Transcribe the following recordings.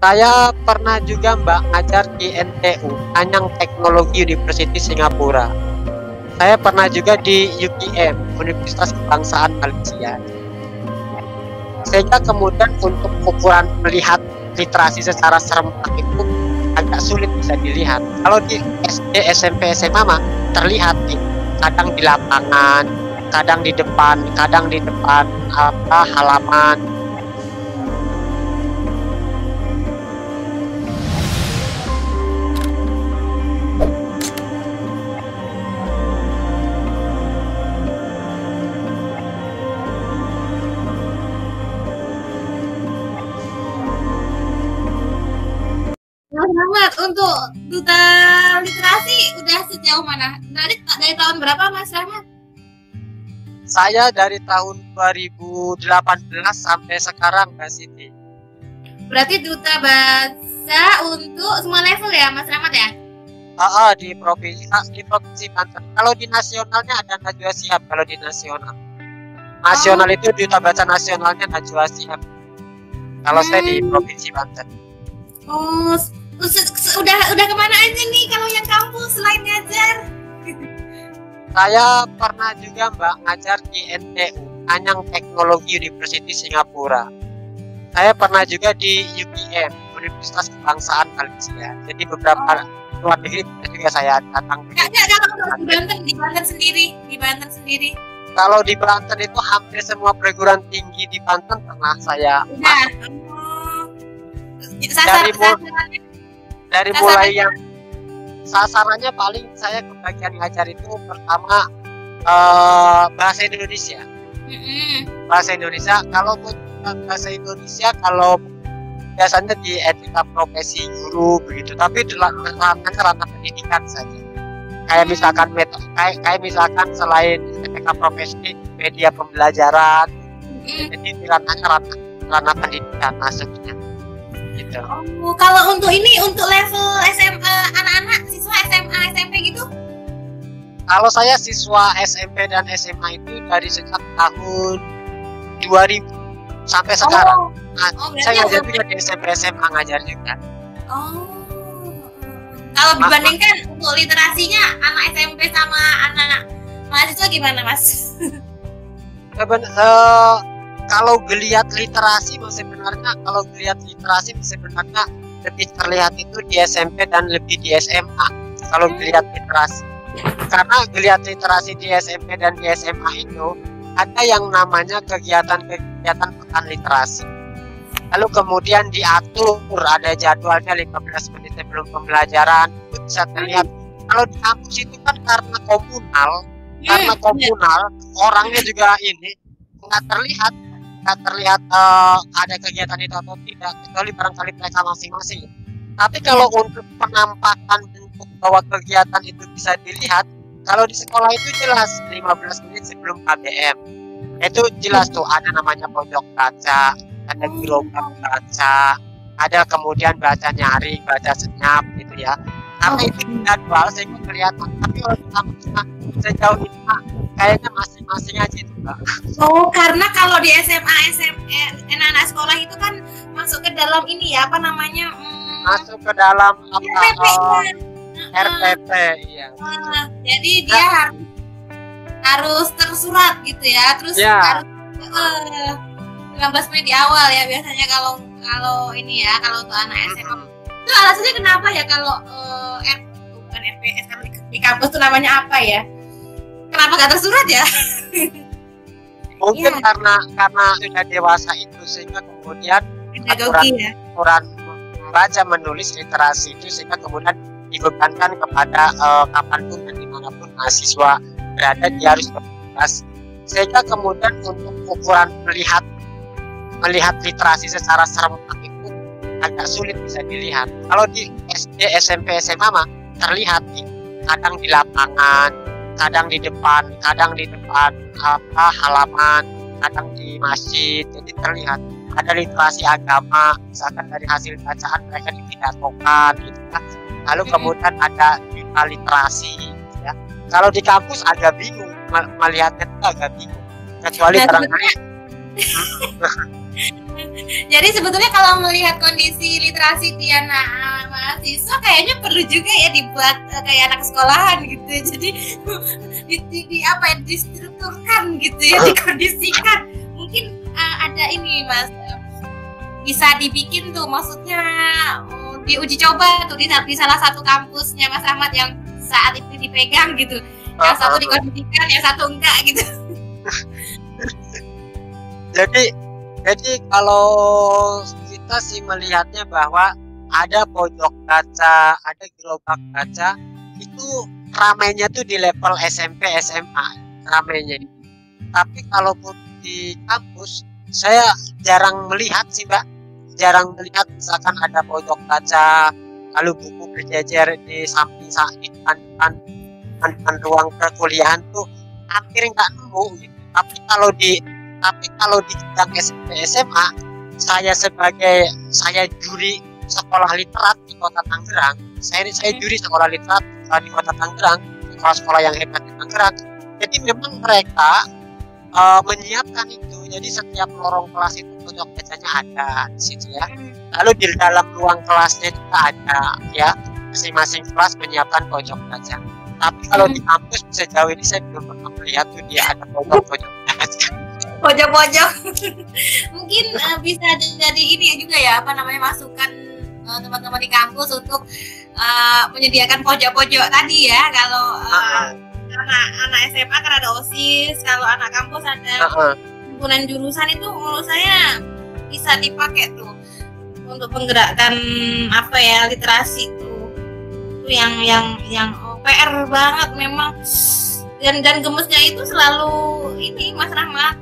Saya pernah juga Mbak ngajar di NTU, Nanyang Teknologi University Singapura. Saya pernah juga di UKM, Universitas Kebangsaan Malaysia. Sehingga kemudian untuk ukuran melihat literasi secara serempak itu agak sulit bisa dilihat. Kalau di SD, SMP, SMA mah terlihat nih, kadang di lapangan, kadang di depan, kadang di depan apa halaman, untuk duta literasi udah sejauh mana? Dari dari tahun berapa Mas Rahmat? Saya dari tahun 2018 sampai sekarang Mbak Siti. Berarti duta bahasa untuk semua level ya Mas Rahmat ya? Ah, ah, di provinsi di provinsi Banten. Kalau di nasionalnya ada Najwa Shihab kalau di nasional. Nasional Oh. itu duta baca nasionalnya Najwa Shihab. Kalau saya di Hmm. provinsi Banten. Oh, udah udah ke mana aja nih kalau yang kampus selain ngajar? Saya pernah juga Mbak ngajar di NTU, Nanyang Teknologi University Singapura. Saya pernah juga di UKM, Universitas Kebangsaan Malaysia. Jadi beberapa luar negeri juga saya datang. Enggak enggak kalau di Banten di Banten sendiri di Banten sendiri. Kalau di Banten itu hampir semua perguruan tinggi di Banten pernah saya Udah. Oh. Dari sasarannya dari Sasarannya- mulai yang sasarannya paling saya kebagian ngajar itu pertama eh, bahasa Indonesia. Mm-mm. bahasa Indonesia kalau buat bahasa Indonesia kalau biasanya di etika profesi guru begitu tapi di ranah ranah pendidikan saja kayak misalkan metode kayak, kayak misalkan selain etika profesi media pembelajaran Mm-mm. jadi di ranahnya ranah, ranah pendidikan masuknya gitu Oh, kalau untuk ini untuk level SMA anak-anak siswa SMA SMP gitu? kalau saya siswa SMP dan SMA itu dari sejak tahun 2000 sampai sekarang Nah, Oh, saya ngajar juga di SMP SMA ngajar juga Oh. Kalau dibandingkan untuk literasinya anak SMP sama anak mahasiswa gimana, Mas? Seben- eh, kalau geliat literasi masih sebenarnya kalau geliat literasi masih sebenarnya lebih terlihat itu di SMP dan lebih di SMA kalau geliat literasi. Karena geliat literasi di SMP dan di SMA itu ada yang namanya kegiatan-kegiatan pekan literasi. Lalu kemudian diatur ada jadwalnya 15 menit sebelum pembelajaran itu bisa terlihat. Kalau di kampus itu kan karena komunal karena Hmm, komunal orangnya juga ini nggak terlihat nggak terlihat eh, ada kegiatan itu atau tidak kecuali barangkali mereka masing-masing. Tapi kalau untuk penampakan bentuk bahwa kegiatan itu bisa dilihat kalau di sekolah itu jelas 15 menit sebelum KBM itu jelas tuh ada namanya pojok baca ada gerobak baca ada kemudian baca nyaring baca senyap gitu ya. Karena itu jadwal sehingga kelihatan. Tapi kalau mah sejauh ini kayaknya masing-masing aja itu mbak Oh, karena kalau di SMA, SMA, anak-anak sekolah itu kan masuk ke dalam ini ya, apa namanya? Hmm, masuk ke dalam apa RPP kan? RPP iya jadi dia harus harus tersurat gitu ya, terus Ya. harus 15 menit di awal ya biasanya kalau kalau ini ya kalau untuk anak SMA. Itu alasannya kenapa ya kalau eh, R- bukan RPS di kampus tuh namanya apa ya? Kenapa gak tersurat ya? mungkin Iya. karena karena sudah dewasa itu sehingga kemudian Pedagogi ya. aturan membaca menulis literasi itu sehingga kemudian dibebankan kepada eh, kapan pun dan di mana pun mahasiswa berada dia harus bertugas sehingga kemudian untuk ukuran melihat melihat literasi secara serempak itu agak sulit bisa dilihat kalau di SD SMP SMA mah terlihat nih kadang di lapangan kadang di depan kadang di depan apa halaman kadang di masjid. Jadi terlihat ada literasi agama misalkan dari hasil bacaan mereka dipidatokan gitu kan. Lalu kemudian ada juga literasi gitu ya. Kalau di kampus agak bingung me- melihatnya itu agak bingung. Kecuali Nah, barangkali Jadi sebetulnya kalau melihat kondisi literasi di anak mahasiswa kayaknya perlu juga ya dibuat uh, kayak anak sekolahan gitu. Jadi di, di, di apa ya distrukturkan gitu ya, dikondisikan. Mungkin uh, ada ini Mas bisa dibikin tuh maksudnya uh, diuji coba tuh di, di salah satu kampusnya Mas Rahmat yang saat itu dipegang gitu. Yang satu dikondisikan, yang satu enggak gitu. jadi jadi kalau kita sih melihatnya bahwa ada pojok kaca, ada gerobak kaca, itu ramainya tuh di level SMP SMA ramainya. Tapi kalau di kampus saya jarang melihat sih mbak, jarang melihat misalkan ada pojok kaca, lalu buku berjejer di samping di depan depan, ruang perkuliahan tuh hampir nggak nemu. Gitu. Tapi kalau di tapi kalau di bidang SMP SMA saya sebagai saya juri sekolah literat di kota Tangerang. Saya saya juri sekolah literat di kota Tangerang sekolah-sekolah yang hebat di Tangerang. Jadi memang mereka uh, menyiapkan itu. Jadi setiap lorong kelas itu pojok bacanya ada di situ ya. Lalu di dalam ruang kelasnya juga ada ya. Masing-masing kelas menyiapkan pojok baca tapi kalau di kampus sejauh ini saya belum pernah melihat tuh dia ada pojok-pojok baca pojok-pojok. Mungkin uh, bisa jadi ini juga ya apa namanya masukan uh, teman-teman di kampus untuk uh, menyediakan pojok-pojok tadi ya kalau uh, anak anak SMA kan ada osis kalau anak kampus ada himpunan jurusan itu menurut saya bisa dipakai tuh untuk menggerakkan apa ya literasi itu itu yang yang yang PR banget memang. Dan dan gemesnya itu selalu ini Mas Rahmat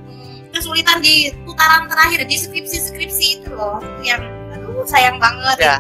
kesulitan di putaran terakhir di skripsi skripsi itu loh yang aduh sayang banget ya.